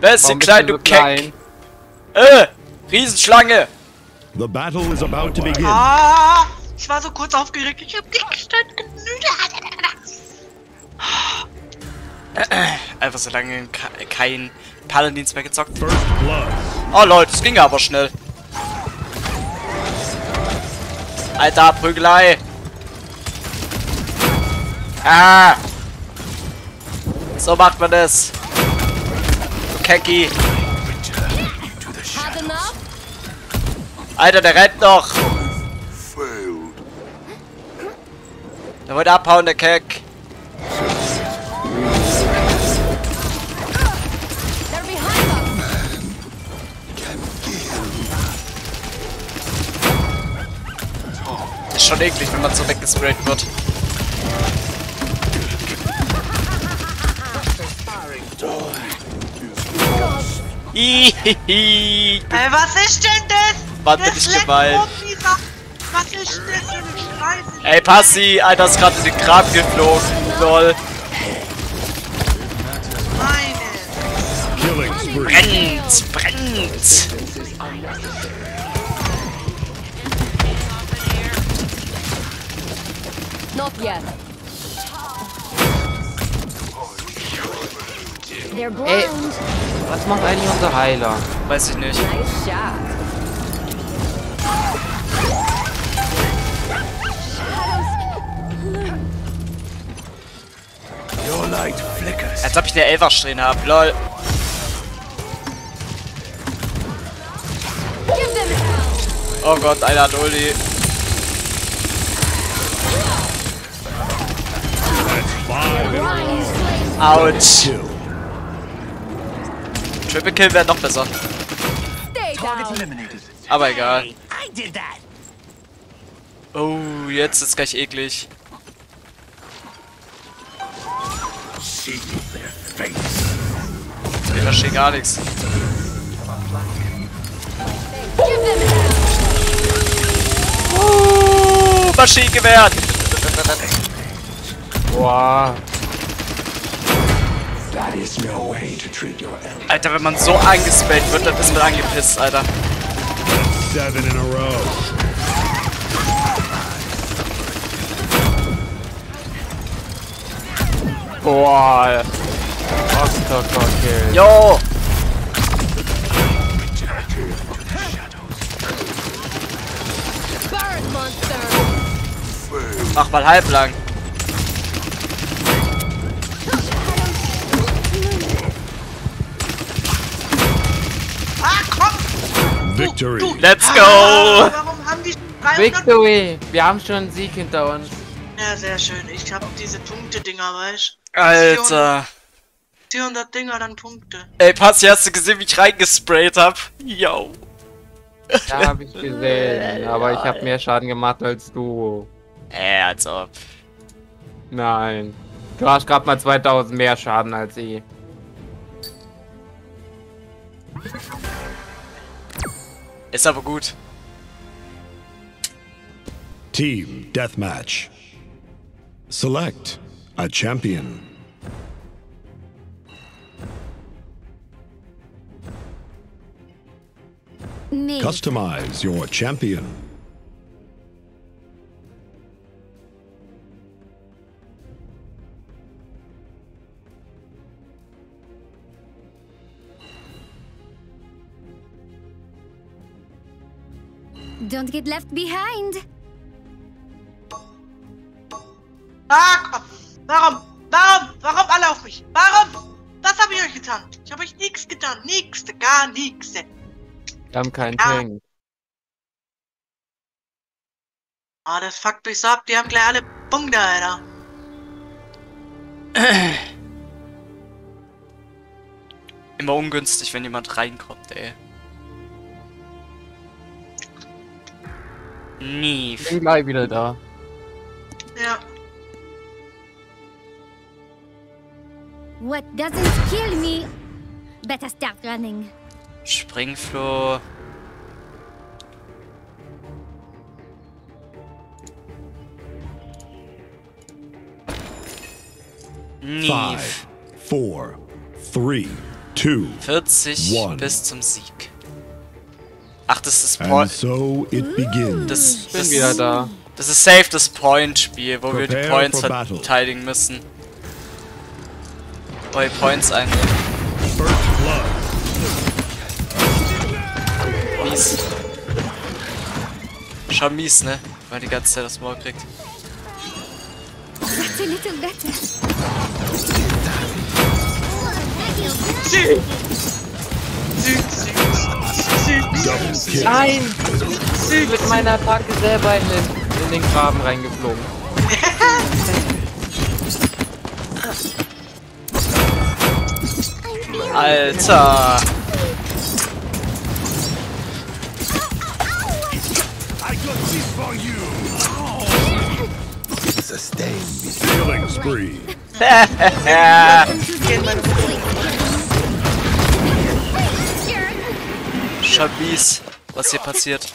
Wer ist Warum denn bist klein, du Keck? klein? Äh, Riesenschlange. The battle is about to begin. Ah, ich war so kurz aufgeregt. Ich hab nicht gestanden. Einfach so lange ke- kein Paladins mehr gezockt. Oh Leute, das ging aber schnell. Alter, Prügelei. Ah. So macht man das. Enough? Alter, der rennt noch. Der wollte abhauen, der Keck. Ist schon eklig, wenn man so weggesprayt wird. Ey, was ist denn das? Wahnsinnig Das rum, dieser- Was ist das für eine Scheiße? Ey, Passi, Alter, ist gerade in den Grab geflogen. Lol. Brennt, brennt. Not yet. They're blind. Was macht eigentlich unser Heiler? Weiß ich nicht. Als ob ich eine Elfer stehen hab. Lol. Oh Gott, einer hat Uli. Five in a Ryan slays Autsch. kill. Triple Kill wäre noch besser. Aber egal. I did that. Oh, jetzt ist gleich eklig. Ich verstehe gar nichts. Uh, Maschinengewehr. Boah is no way to treat your elder. Alter, wenn man so angespammt wird, dann ist man angepisst, Alter. Seven in a row. Boah. Burn, monster. Mach mal halblang. Victory. Let's Ah, go. warum haben die 300? Victory! Wir haben schon einen Sieg hinter uns. Ja, sehr schön. Ich hab diese Punkte-Dinger, weißt Alter. 400 Dinger, dann Punkte. Ey, Passi, hast du gesehen, wie ich reingesprayt hab? Yo. Ja, hab ich gesehen. Aber ich habe mehr Schaden gemacht als du. Äh, also. Nein. Du hast gerade mal 2000 mehr Schaden als ich. Ist aber gut. Team Deathmatch. Select a champion. Me. Customize your champion. Don't get left behind. Ah, komm! Warum? Warum? Warum alle auf mich? Warum? Was habe ich euch getan? Ich habe euch nichts getan. Nichts, gar nichts. Wir haben keinen Ja. Tank. Ah, das fuckt mich so ab. Die haben gleich alle Punkte, Alter. Immer ungünstig, wenn jemand reinkommt, ey. Nie. Ich bin gleich wieder da. Ja. What doesn't kill me? Better start running. Springfloh. Nie. Five, four, three, two, 40 One. bis zum Sieg. Ach, das ist Point. so it begins. Das, bin das, wieder da. das ist safe das Point-Spiel, wo wir die Prepare Points verteidigen müssen. Wo die Points einnehmen. Mies. Schon mies, ne? Weil man die ganze Zeit das Maul kriegt. That's a little Nein! Mit meiner Attacke selber in den, in den Graben reingeflogen. Alter! Killing spree. Schon mies, was hier passiert.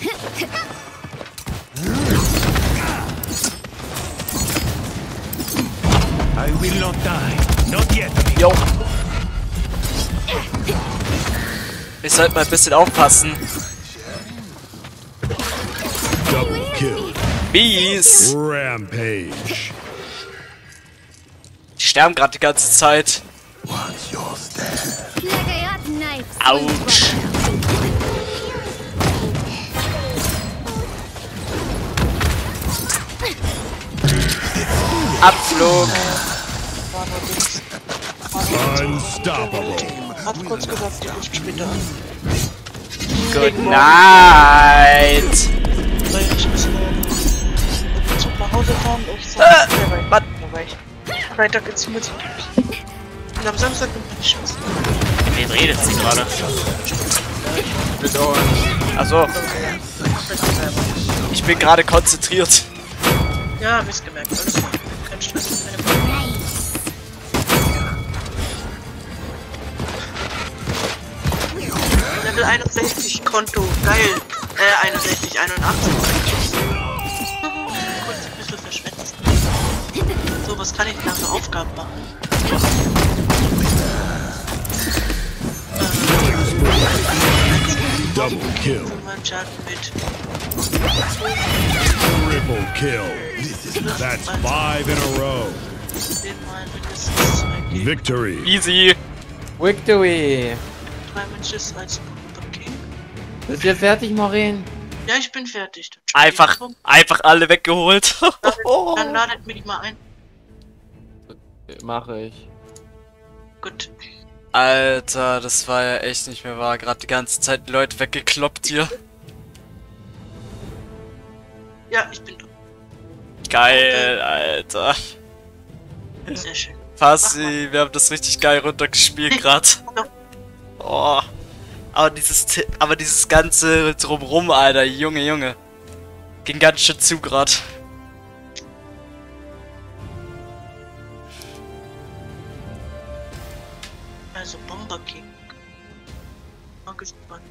I will not die. Not yet. Jo. Ich sollte mal ein bisschen aufpassen. Double kill. Mies! Rampage. Die sterben gerade die ganze Zeit. Like Abflug. Unstoppable. Hat kurz gesagt, die ruft später an. Good night. Soll ich morgen Zug nach Hause fahren? Ich sag, Äh, ja, weil ich Freitag ins Musik. Und am Samstag bin ich Schuss. Wen redet sie gerade? Mit uns. Also, ich bin gerade konzentriert. Ja, hab ich's gemerkt. Alles gut. Kein Stress. Keine Probleme. Level 61 Konto. Geil. Äh, 61, 81. Kurz ein bisschen verschwitzt. So, was kann ich denn für Aufgaben machen? Double kill. Triple kill. That's five in a row. Victory. Easy. Victory! Drei Matches Bruder King. Bist du fertig, Maureen? Ja, ich bin fertig. Einfach, einfach alle weggeholt. Dann ladet mich mal ein. Mache ich. Gut. Alter, das war ja echt nicht mehr wahr. Gerade die ganze Zeit die Leute weggekloppt hier. Ja, ich bin da. Geil, Alter. Sehr schön. Fassi, wir haben das richtig geil runtergespielt gerade. Oh. Aber dieses, aber dieses ganze drumrum, Alter, Junge, Junge. Ging ganz schön zu grad. Also Bomber King. Mal gespannt.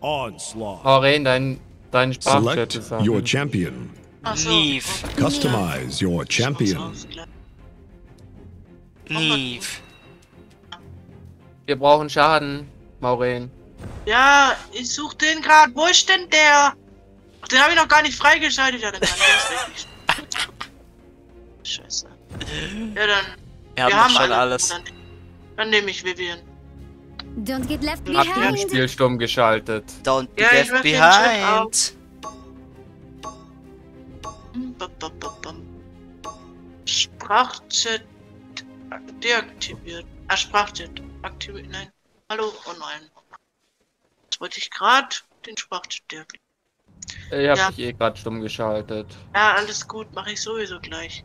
Onslaught. Maureen, dein, dein Sprachchat Select ist an. your champion. Achso. Neve. Customize your champion. Neve. Wir brauchen Schaden, Maureen. Ja, ich such den gerade. Wo ist denn der? Ach, den habe ich noch gar nicht freigeschaltet. Ja, dann kann ich das nicht. Scheiße. Ja, dann. Wir haben, wir doch schon alle. alles. Dann, dann nehme ich Vivian. Don't get left Hab den behind. Spiel stumm geschaltet. Don't be Ja, ich left behind. Sprachchat deaktiviert. Ah, Sprachchat aktiviert. Nein. Hallo? Oh nein. Jetzt wollte ich gerade den Sprachchat deaktivieren. Ich hab Ja. dich eh gerade stumm geschaltet. Ja, alles gut. Mache ich sowieso gleich.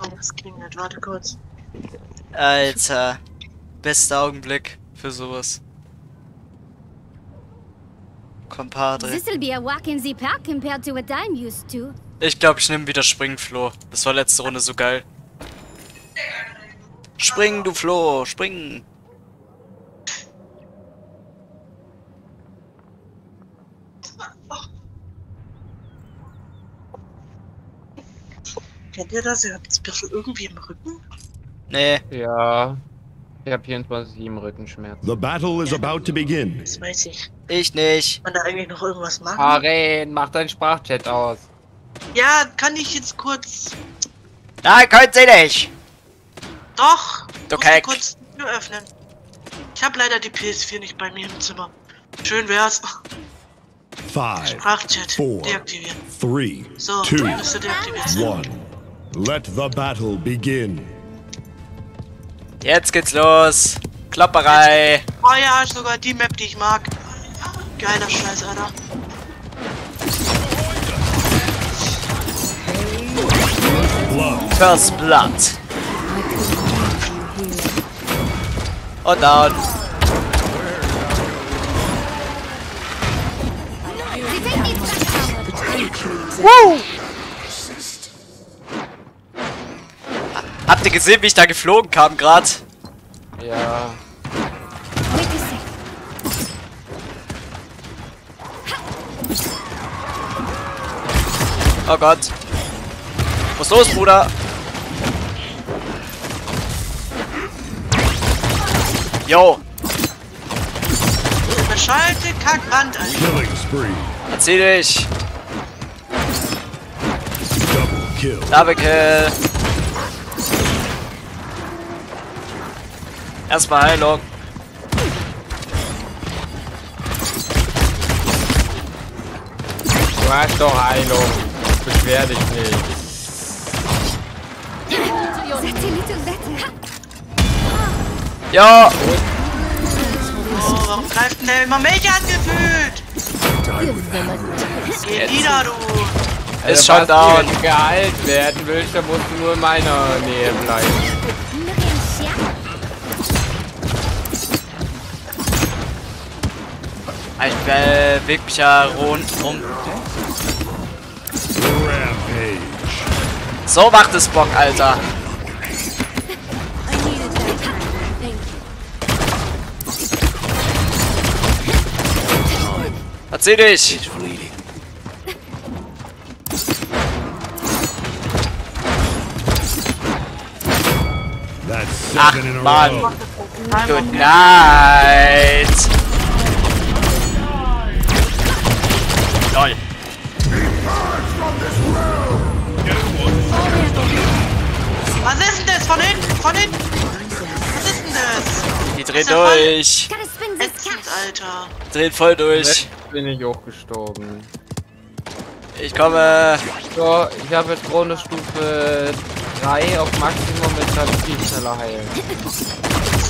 Oh, das klingelt. Warte kurz. Alter. Bester Augenblick für sowas. Compadre. This'll be a walk in the park compared to what I'm used to. Ich glaube, ich nehme wieder Springen, Flo. Das war letzte Runde so geil. Spring, du Flo, spring. Kennt ihr das? Ihr habt ein bisschen irgendwie im Rücken. Nee. Ja. Ich habe 24-7 Rückenschmerzen. The battle is about to begin. Das weiß ich. Ich nicht. Kann man da eigentlich noch irgendwas machen? Karen, mach deinen Sprachchat aus. Ja, kann ich jetzt kurz. Nein, können Sie nicht. Doch! Du Keck. kurz die Tür öffnen. Ich habe leider die PS4 nicht bei mir im Zimmer. Schön wär's. Five, Sprachchat Four. deaktivieren. three, So, two, müsste deaktiviert sein. one. Let the battle begin. Jetzt geht's los. Klopperei. Oh ja, sogar die Map, die ich mag. Geiler Scheiß, Alter. First Blood. Und down. Sie Habt ihr gesehen, wie ich da geflogen kam gerade? Ja. Oh Gott. Was los, Bruder? Jo, Bescheuerte Kackwand, spree. erzähl dich. Double kill. Double Kill. Erstmal Heilung. Du hast doch Heilung. Beschwer dich nicht. Ja, Oh, warum greift denn der immer mich angefühlt? Geh nieder, du. ist Also, schon was, down. Wenn du geheilt werden willst, dann musst du nur in meiner Nähe bleiben. Ich beweg mich ja rund um. So macht es Bock, Alter. Erzähl dich. That's seven in a man. row. Good night. Lol. Was ist denn das? Von hinten? Von hinten? Was ist denn das? Die dreht durch. Ätzend. Alter. Dreht voll durch. Jetzt bin ich auch gestorben. Ich komme. So, ich habe jetzt Krone Stufe 3 auf Maximum, jetzt kann ich viel schneller heilen.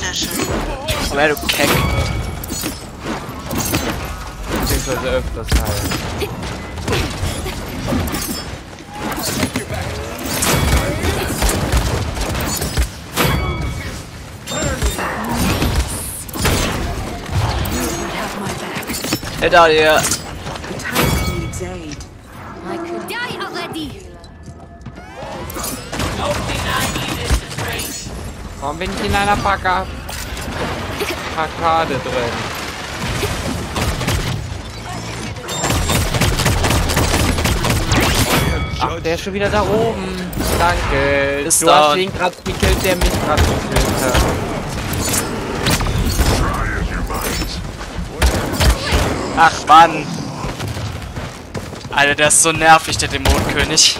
Sehr schön. Her, du Keck. Beziehungsweise öfters heilen. Hinter dir. Die already. Warum bin ich in einer Paka Pakade drin? Der ist schon wieder da oben. Danke. Ist du down. hast den gerade gekillt, der mich gerade gekillt hat. Ach Mann. Alter, der ist so nervig, der Dämonenkönig.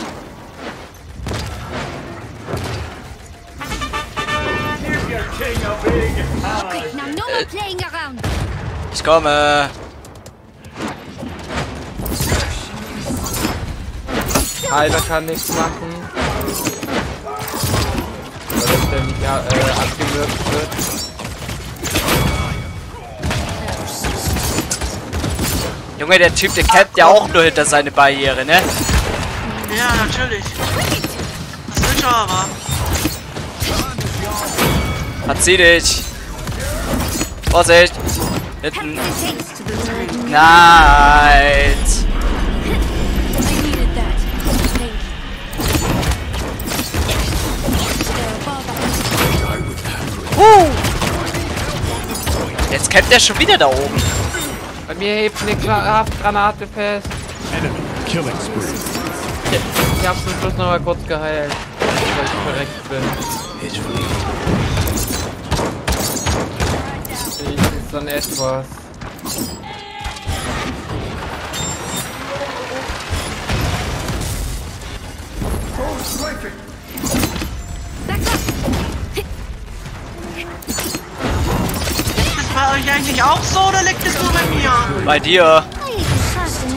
Ich komme. Heiler kann nichts machen. Weil das ständig äh, abgewürgt wird. Junge, der Typ, der campt ja auch nur hinter seine Barriere, ne? Ja, natürlich. Was willst du aber? Verzieh dich. Vorsicht. Hinten. Thanks. You. Jetzt campt der schon wieder da oben. Bei mir hebt eine Kraftgranate fest. Enemy killing spree. Ich hab zum Schluss noch mal kurz geheilt, weil ich verreckt bin. Ich ist dann etwas. Ist euch eigentlich auch so oder liegt es nur bei mir? Bei dir.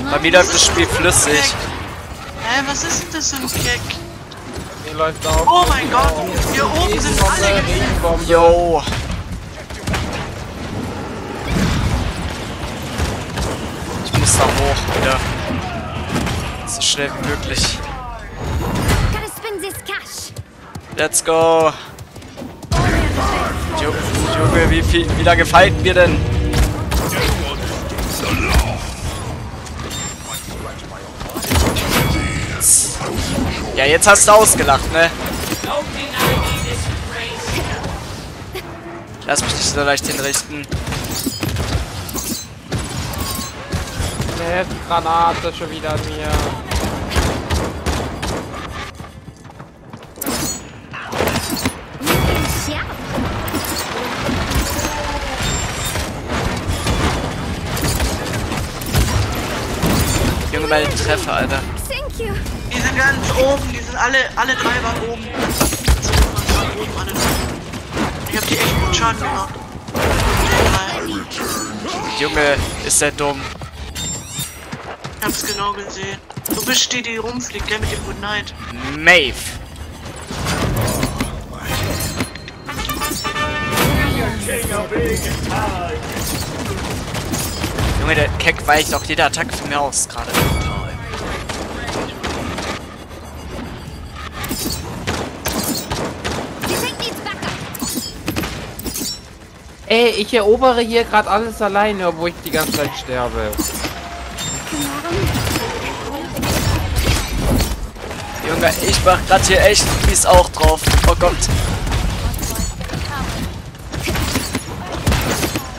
Bei mir läuft das Spiel flüssig. Hä, was ist denn das für ein Keck? Hier läuft auch. Oh mein Gott, hier oben sind alle. Regenbombe. Yo. Ich muss da hoch wieder. So schnell wie möglich. Let's go. Ju- Junge, wie, viel, wie lange wir denn? Ja, jetzt hast du ausgelacht, ne? Lass mich nicht so leicht hinrichten. Eine Granate schon wieder an mir. Junge, meine Treffer, Alter. Thank you. Die sind ganz oben, die sind alle, alle drei waren oben. So, die waren oben, alle drei. Ich hab die echt gut Schaden gemacht. Junge, ist der dumm. Ich hab's genau gesehen. Du bist die, die rumfliegt, gell, mit dem Good Night. Maeve. Junge, der Keck weicht auch jede Attacke von mir aus gerade. Ey, ich erobere hier gerade alles alleine, obwohl ich die ganze Zeit sterbe. Junge, ich mach grad hier echt mies auch drauf. Oh Gott.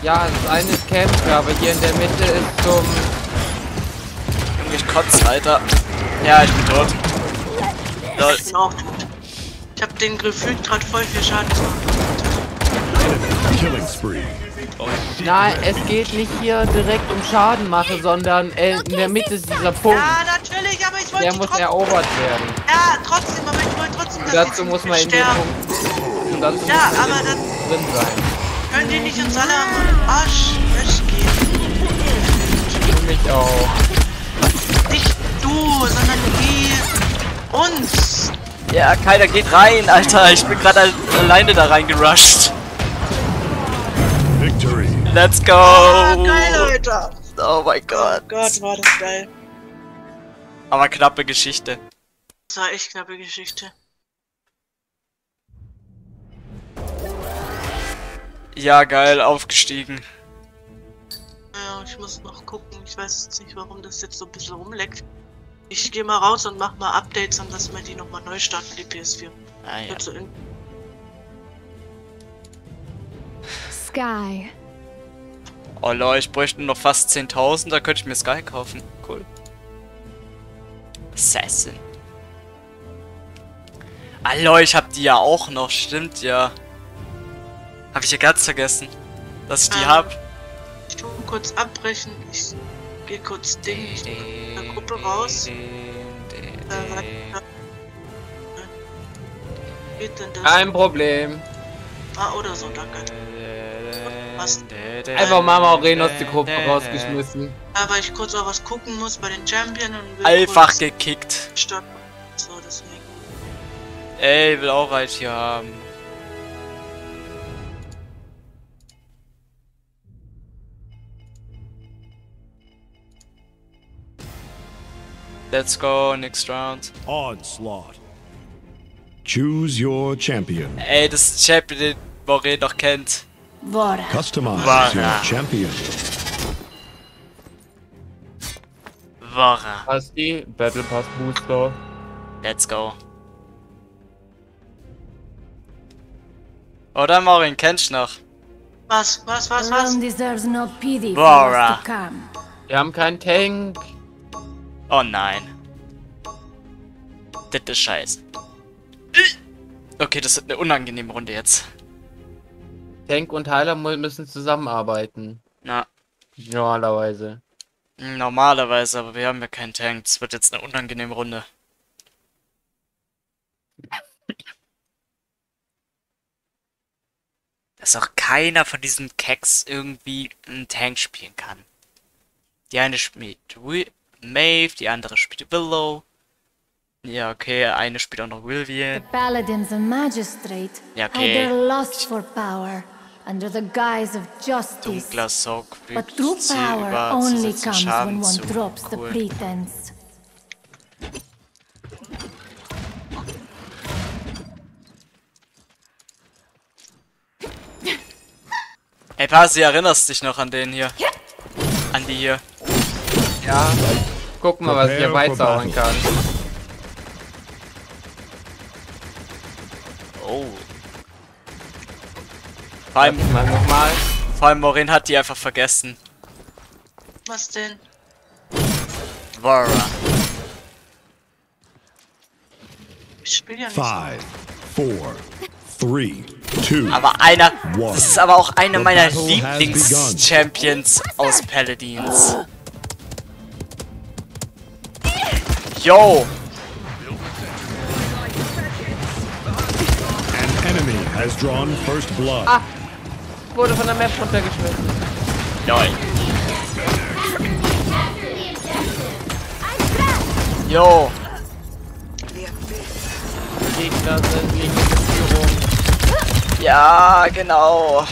Ja, das eine ist Kämpfe, aber hier in der Mitte ist zum... Junge, ich kotze, Alter. Ja, ich bin tot. Lol. Ich bin auch tot. Ich hab den gefühlt gerade voll viel Schaden gemacht. Killing spree. Nein, es geht nicht hier direkt um Schaden machen, sondern äh, in der Mitte ist dieser Punkt. Ja, natürlich, aber ich wollte Der muss trotzdem... erobert werden. Ja, trotzdem, aber ich wollte trotzdem, dass Dazu muss man in den sterben. Punkt... Dazu Ja, muss aber das drin sein. können die nicht uns alle am Arsch weggehen. Mich auch. Nicht du, sondern die uns. Ja, keiner geht rein, Alter. Ich bin gerade al alleine da reingerusht. Let's go. Ah, geil, Alter. Oh mein Gott. Gott, war das geil. Aber knappe Geschichte. Das war echt knappe Geschichte. Ja, geil, aufgestiegen. Ja, ich muss noch gucken. Ich weiß jetzt nicht, warum das jetzt so ein bisschen rumleckt. Ich gehe mal raus und mach mal Updates und lass mal die nochmal neu starten, die PS4. Ah, ja. Jetzt so in Sky. Oh lol, ich bräuchte noch fast 10.000, da könnte ich mir Sky kaufen. Cool. Assassin. Ah lol, ich hab die ja auch noch, stimmt ja. Hab ich ja ganz vergessen, dass ich die Ähm, hab. Ich tu kurz abbrechen. Ich gehe kurz Ding der Gruppe raus. Äh, warte. Geht denn das? Kein Problem. Ah, oder so, danke. Was? Einfach mal Maureen aus der Gruppe rausgeschmissen. Aber ich kurz auch was gucken muss bei den Champion und will Einfach kurz gekickt. stoppen. So, deswegen. Ey, will auch halt hier haben. Let's go, next round. Onslaught. Choose your champion. Ey, das ist ein Champion, den Morin noch kennt. Customize Vara. your champion. Wara. Hast die Battle Pass Booster. Let's go. Oder Morin, kennst du noch? Was, was, was, was? Come. Wir haben keinen Tank. Oh nein. Das ist scheiße. Okay, das wird eine unangenehme Runde jetzt. Tank und Heiler müssen zusammenarbeiten. Na, Normalerweise. normalerweise, aber wir haben ja keinen Tank. Das wird jetzt eine unangenehme Runde. Dass auch keiner von diesen Keks irgendwie einen Tank spielen kann. Die eine spielt Maeve, die andere spielt Willow. Ja, okay, eine spielt auch noch The Willian. paladins and magistrate Ja, okay. for power under the guise of justice. Dunkler Sog But true power only comes Schaden when one drops the pretense. Ey, Pasi, erinnerst dich noch an den hier? An die hier. Ja. Guck mal, was ich hier beizaubern kann. Oh. Vor allem, Mal nochmal. vor allem Morin hat die einfach vergessen. Was denn? Vara. Ich spiele ja nicht. Five, four, three, two. Aber einer, One. das ist aber auch einer meiner Lieblings-Champions aus Paladins. Yo, An enemy has drawn first blood. Ah. Wurde von der Map runtergeschmissen. lol. Yo, Gegner sind gegen die Führung. ja, genau.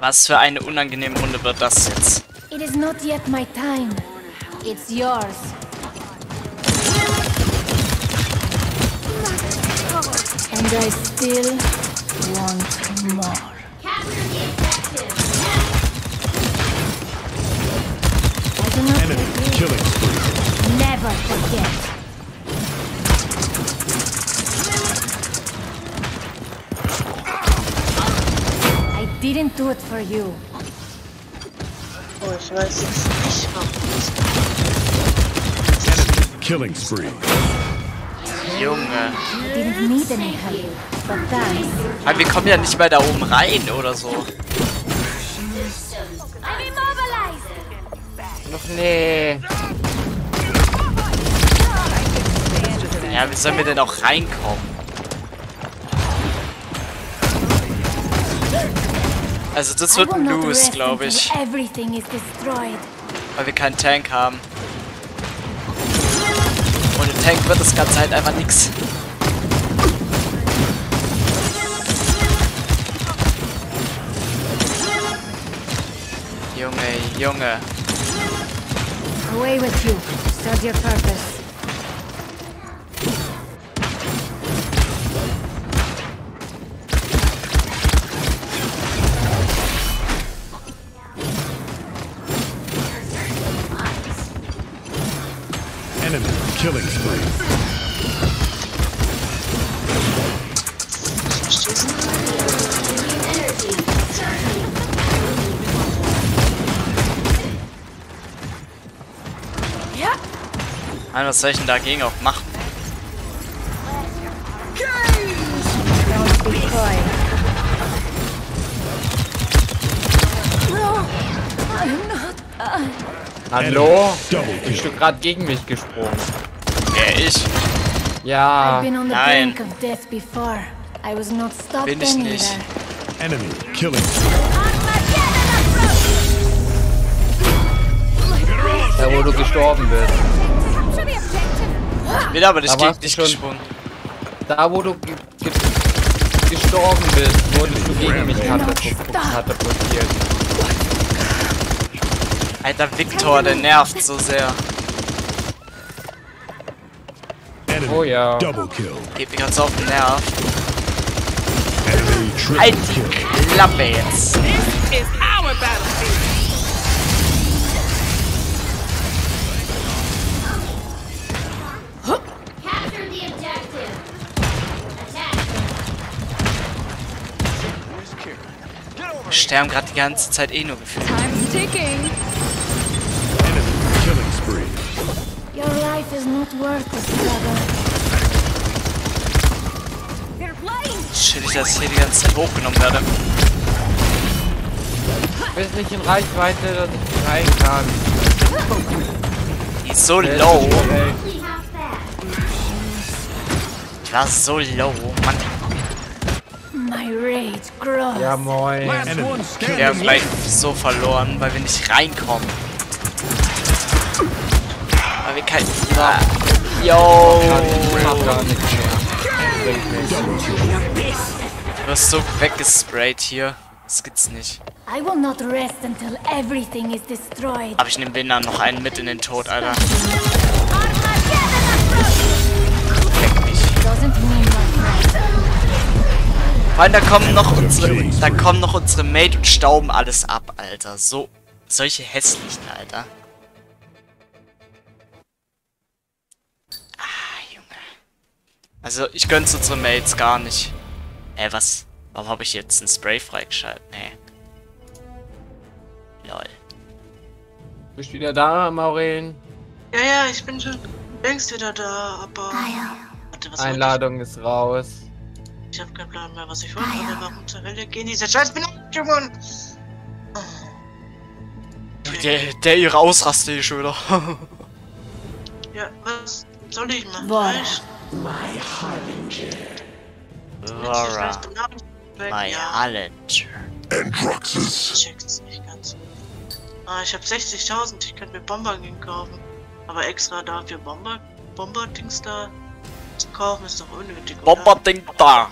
Was für eine unangenehme Runde wird das jetzt? It is not yet my time. It's yours. And I still want more. I do not Enemy forget. killing spree. Never forget. I didn't do it for you. Oh, ich weiß jetzt nicht, warum das Enemy killing spree. Junge. Aber wir kommen ja nicht mehr da oben rein oder so. Noch nee. Ja, wie sollen wir denn auch reinkommen? Also das wird ein Lose, glaube ich. Weil wir keinen Tank haben. Tank wird das Ganze halt einfach nix. Junge, Junge. Away with you. Serve your purpose. Mann, was soll ich denn dagegen auch machen? Hallo? Bist du gerade gegen mich gesprungen? Ja, ich. Ja. I've been on the nein. brink of death before. I was not stopped Bin ich nicht. Enemy killing spree. Da wo du gestorben bist. Bin aber nicht Da gegen du dich schon- gesprungen. Da wo du ge ge gestorben bist, wurdest du gegen mich katapult- katapultiert. Alter, Victor, der nervt so sehr. Oh ja. double kill. Geht mir ganz auf den Nerv. Halt kill. die Klappe jetzt. Capture Sterben gerade die ganze Zeit eh nur gefühlt. Time's Your life is not worth it, brother. Shit, dass ich hier die ganze Zeit hochgenommen werde. Du bist nicht in Reichweite, dass ich dich rein kann. Die ist so äh, low. Ist. Die war so low, Mann. Ja, moin. Wir haben gleich so verloren, weil wir nicht reinkommen. Weil wir kein... Ah. Yo! Du wirst so weggesprayt hier. Das gibt's nicht. I will not rest until everything is destroyed. Aber ich nehme den dann noch einen mit in den Tod, Alter. Vor allem, da kommen noch unsere, da kommen noch unsere Mate und stauben alles ab, Alter. So, solche hässlichen, Alter. Ah, Junge. Also, ich gönn's unsere Mates gar nicht. Äh, was? Warum habe ich jetzt ein Spray freigeschaltet? Nee. Lol. Bist du wieder da, Maureen? Ja, ja, ich bin schon längst wieder da, aber. Warte, was wollte Einladung ist raus. Ich? Hab keinen Plan mehr, was ich wollte. Aber warum zur Hölle gehen diese scheiß Benachrichtigungen? Der, der ihre Ausraste hier schon wieder. Ja, was soll ich machen? Boah. Reicht? Laura, my Ja, Hallenger. ich check's nicht ganz. Ah, ich hab 60.000, ich könnte mir Bomber gehen kaufen. Aber extra dafür Bomber, Bomber-Dings da zu kaufen ist doch unnötig. oder? Bombarding da.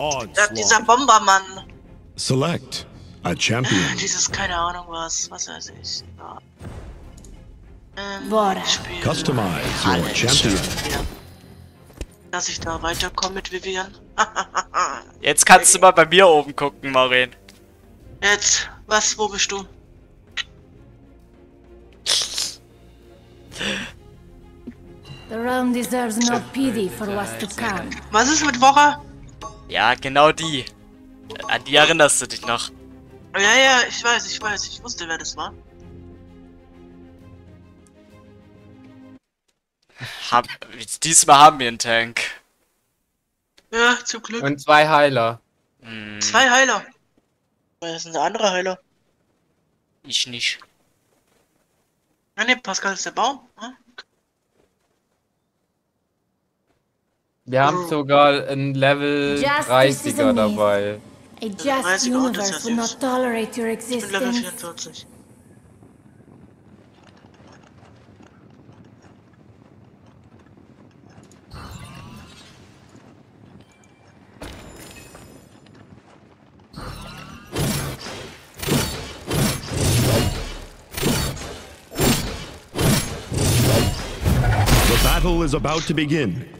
Ja, dieser. Bombermann. Select a champion. Dieses, keine Ahnung was, was weiß ich. Ja. Ähm, Bora. Customize your champion. Ja. Dass ich da weiterkomme mit Vivian. Jetzt kannst du mal bei mir oben gucken, Maureen. Jetzt, was, wo bist du? The realm deserves no pity for what's to come. Was ist mit Woche? Ja, genau die. An die erinnerst du dich noch. Ja, ja, ich weiß, ich weiß, ich wusste, wer das war. Hab, diesmal haben wir einen Tank. Ja, zum Glück. Und zwei Heiler. Hm, Zwei Heiler. Ist denn der andere Heiler? ich nicht. Ah ne, Pascal ist der Baum. Hm? Wir haben sogar ein Level Justice 30er dabei. A just Weiß ich auch, das universe ist would ja not tolerate your Ich bin Level existence. 44. The battle is about to begin.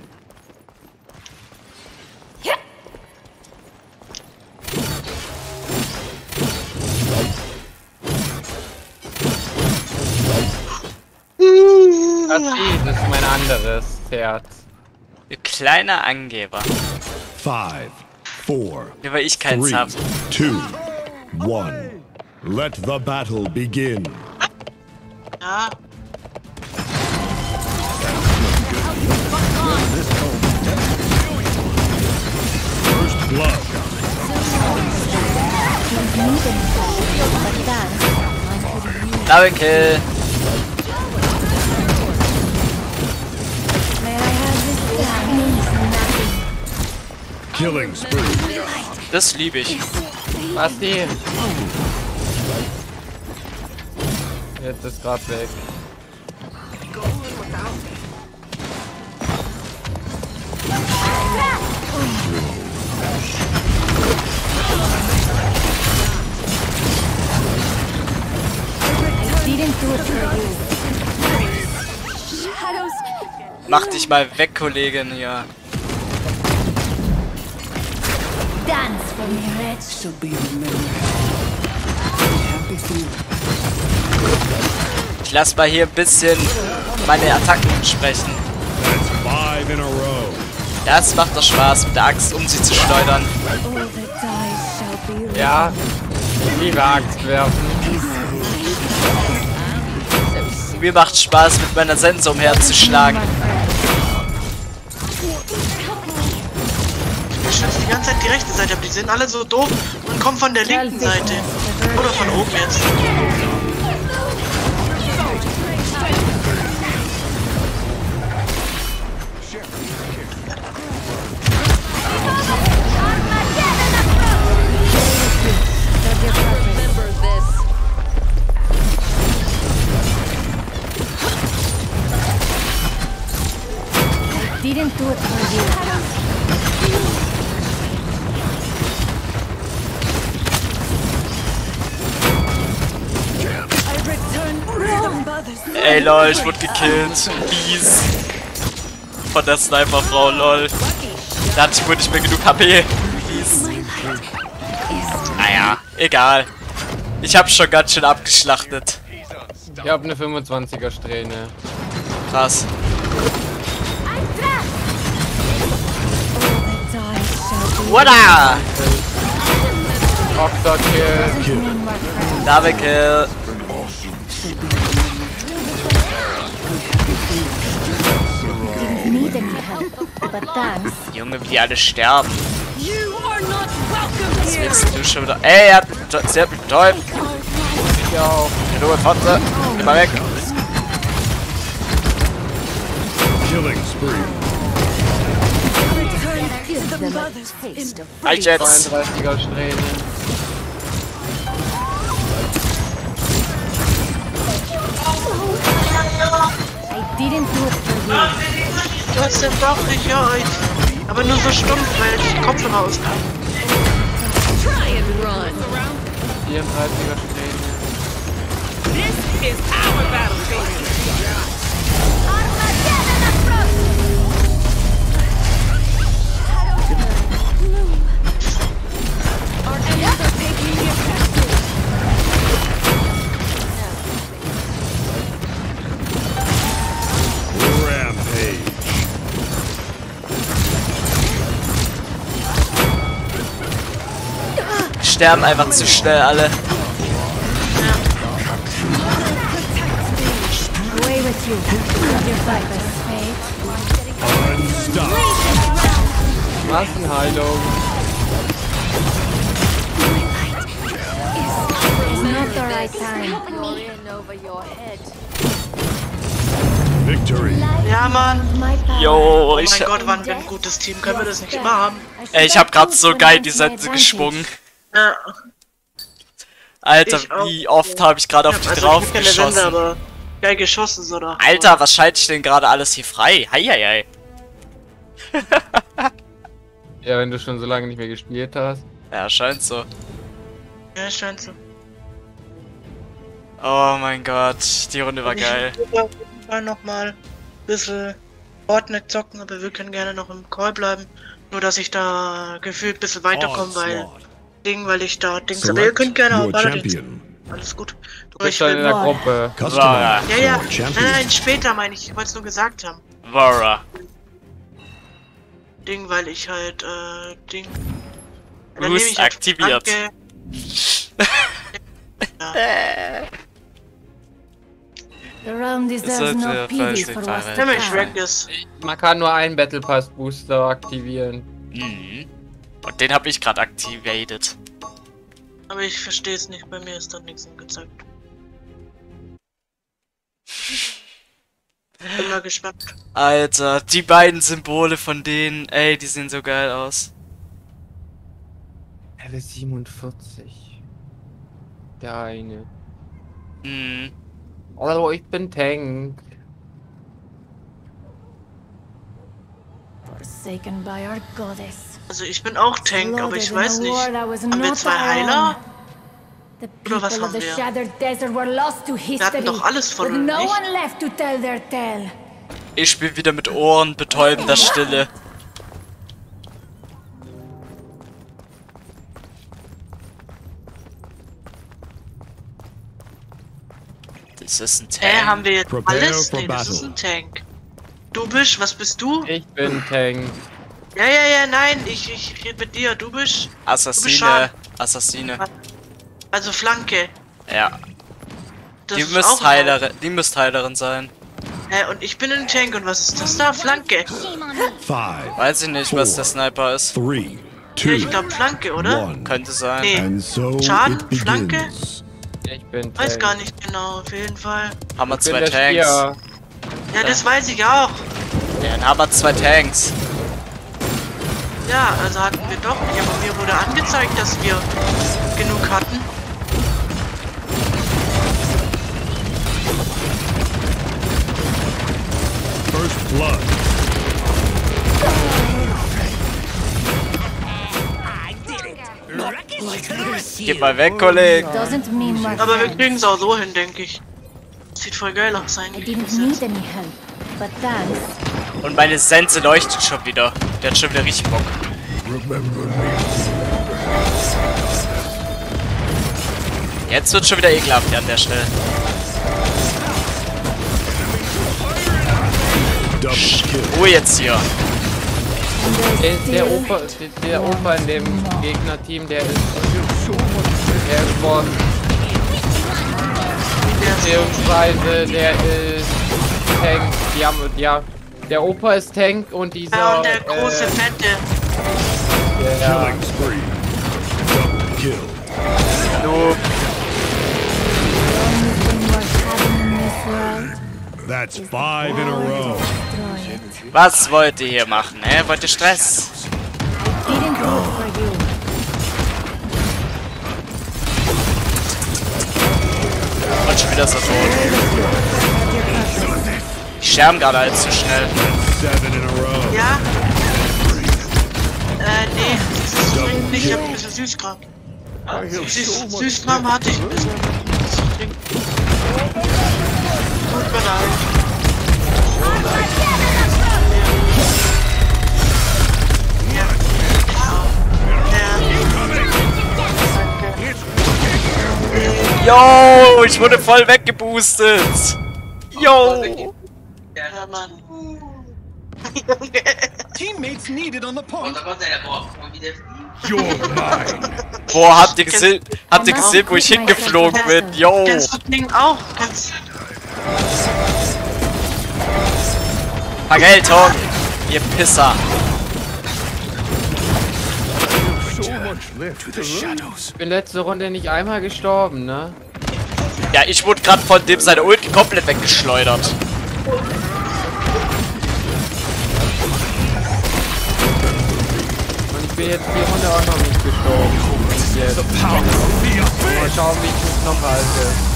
Das das ist mein anderes Herz. Ihr kleiner Angeber. Five, four, Nur weil ich keins three, hab. two, one. Let the battle begin. Ja, First blood. Double Kill. Das liebe ich. Basti! Jetzt ist grad weg. Mach dich mal weg, Kollegin hier. Dance for me, Reg. Ich lass mal hier ein bisschen meine Attacken sprechen. Das macht doch Spaß, mit der Axt um sie zu schleudern. Be Ja, liebe Axt werfen. Mir macht Spaß, mit meiner Sense umherzuschlagen. Beschützen die ganze Zeit die rechte Seite, aber die sind alle so doof und kommen von der linken Seite. Oder von oben jetzt. Lol, ich wurde gekillt. Mies. Von der Sniperfrau, lol. Da hatte ich wohl nicht mehr genug HP. Mies. Naja, egal. Ich hab schon ganz schön abgeschlachtet. Ich hab eine 25er Strähne. Krass. Wada! Octa-Kill. Double Need any help, but thanks. Junge, wie die alle sterben. You are not welcome Was here. willst du schon wieder? Ey, er hat mich sie hat mich betäubt. Ich auch. Du Fotze. Geh mal weg. Killing spree. Give them a taste of Halt jetzt. 32er Strähne. I didn't do it for you. Trotzdem doch, ich höre euch. Aber nur so stumpf, weil ich Kopfhörer and run. 34er Strähne. This is our battlefield. Sterben einfach zu schnell alle. Massenheilung. Victory. Ja, Mann. Jo, Oh ich, mein Gott, waren wir ein gutes Team. Können wir das nicht immer haben? ey, ich hab grad so geil die Sense geschwungen. Ja. Alter, Ich wie oft habe ich gerade auf die also drauf ich hab keine Sense, geschossen. aber geil geschossen, so da. Alter, was schalte ich denn gerade alles hier frei? Heieiei. Ja, wenn du schon so lange nicht mehr gespielt hast. Ja, scheint so. Ja, scheint so. Oh mein Gott, die Runde war Ich geil. würde auf jeden Fall noch mal ein bisschen Fortnite zocken, aber wir können gerne noch im Call bleiben. Nur, dass ich da gefühlt ein bisschen weiterkomme, weil Onslaught. Ding, weil ich da Dings. Aber ihr könnt gerne auch champion. Alles gut. Du bist in der. Gruppe. Customize Ja, ja. Nein, nein, später meine ich. Ich wollte es nur gesagt haben. Vara. Ding, weil ich halt, äh, Ding. Dann Boost nehme ich halt aktiviert. Weg das. Man kann nur einen Battle Pass Booster aktivieren. Mhm. Und den habe ich gerade activated. Aber ich verstehe es nicht. Bei mir ist da nichts angezeigt. Bin mal gespannt. Alter, die beiden Symbole von denen, ey, die sehen so geil aus. Level 47. Der eine. Mhm. Hallo, ich bin Tank. Also ich bin auch Tank, aber ich weiß in a nicht. war that was Haben wir not zwei our Heiler? own. The Oder was people of haben the wir? Shattered Desert were lost to history. doch alles with verloren, no nicht? one left to tell their tale. Ich spiele wieder mit Ohren betäubender Stille. Das ist ein Hä, Tank. haben wir jetzt alles? Nee, das ist ein Tank. Du bist, was bist du? Ich bin Tank. Ja, ja, ja, nein, ich, ich rede mit dir. Du bist, Assassine. Bescheid. Assassine. also Flanke. Ja. Das Die müsst Heilerin, die müsst Heilerin sein. Hä, und ich bin ein Tank und was ist das da? Flanke. Five, Weiß ich nicht, was der Sniper ist. three, Ja, two, ich glaube Flanke, oder? one. Könnte sein. Nee, so Schaden, Flanke? Ich bin weiß Tank. gar nicht genau, auf jeden Fall. Haben wir zwei Tanks. Stier. Ja, das weiß ich auch. Ja, dann haben wir zwei Tanks. Ja, also hatten wir doch nicht, aber mir wurde angezeigt, dass wir genug hatten. First blood. Geh mal weg, Kollege. Aber wir kriegen es auch so hin, denke ich. Sieht voll geil aus eigentlich. help. Und meine Sense leuchtet schon wieder. Der hat schon wieder richtig Bock. Jetzt wird schon wieder ekelhaft hier an der Stelle. Ruhe jetzt hier. Der, der, Opa, der, der Opa in dem Gegnerteam, der ist. Der ist von. Beziehungsweise der ist Tank. Die haben, ja. Der Opa ist Tank und dieser. Ja, und der große äh, Fette. having in this world That's five in a row. was wollt ihr hier machen, hä? Wollt ihr Stress? Didn't Und schon wieder er tot. Die sterben gerade alles zu schnell. Seven in a row. Ja? Äh, nee, das trinkt nicht. Ich hab ein bisschen Süßkram. Süß, Süßkram hatte ich ein bisschen. Das trinkt. Tut mir leid. Yo, ich wurde voll weggeboostet. Yo. Ja, Mann. Teammates needed on the point. You're mine. Boah, habt ihr gesehen, habt ihr gesehen, wo ich hingeflogen bin? Yo. Kennst du Ding auch? Vergeltung. Ihr Pisser. Ich bin letzte Runde nicht einmal gestorben, ne? Ja, ich wurde gerade von dem seine Ulti komplett weggeschleudert. Und ich bin jetzt die Runde auch noch nicht gestorben. Jetzt. Mal schauen, wie ich mich noch halte.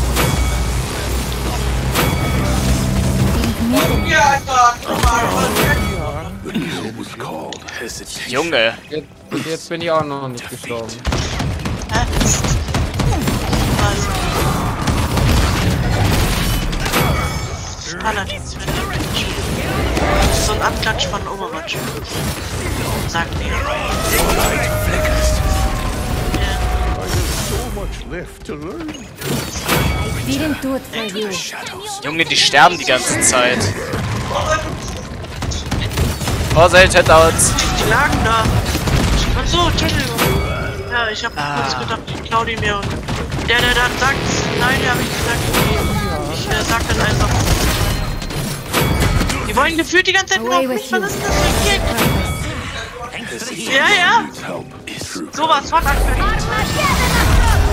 Junge. Jetzt, jetzt bin ich auch noch nicht gestorben. So ein Abklatsch von Overwatch. Sagt mir. Junge, die sterben die ganze Zeit. Vorsicht, uns. Die lagen da. Ach so, Entschuldigung. Ja, ich hab kurz gedacht, ich klau die mir und der, der dann sagt, nein, der hab ich gesagt, nee. Ich äh, sag dann einfach. Die wollen gefühlt die ganze Zeit nur auf mich, was ist das für ein? Ja, ja. Sowas von aktuell.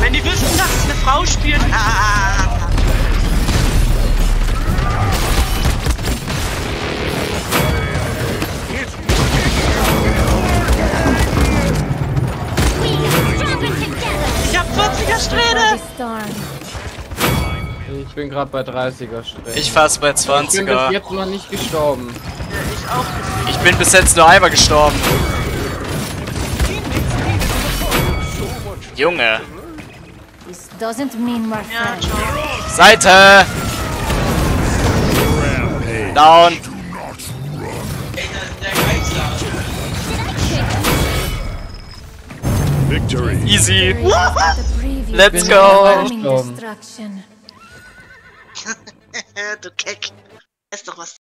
Wenn die wüssten, dass es eine Frau spielt. Ah. 40er Strähne. Ich bin gerade bei 30er Stress. Ich fass bei Ich bin bis 20er. jetzt noch nicht gestorben. Ich auch. Ich bin bis jetzt nur einmal gestorben. Junge. This doesn't mean Ja, friends. ciao. Seite. Down. Victory. Easy. Let's go. overwhelming gestorben. destruction. du Keck. Ist doch was.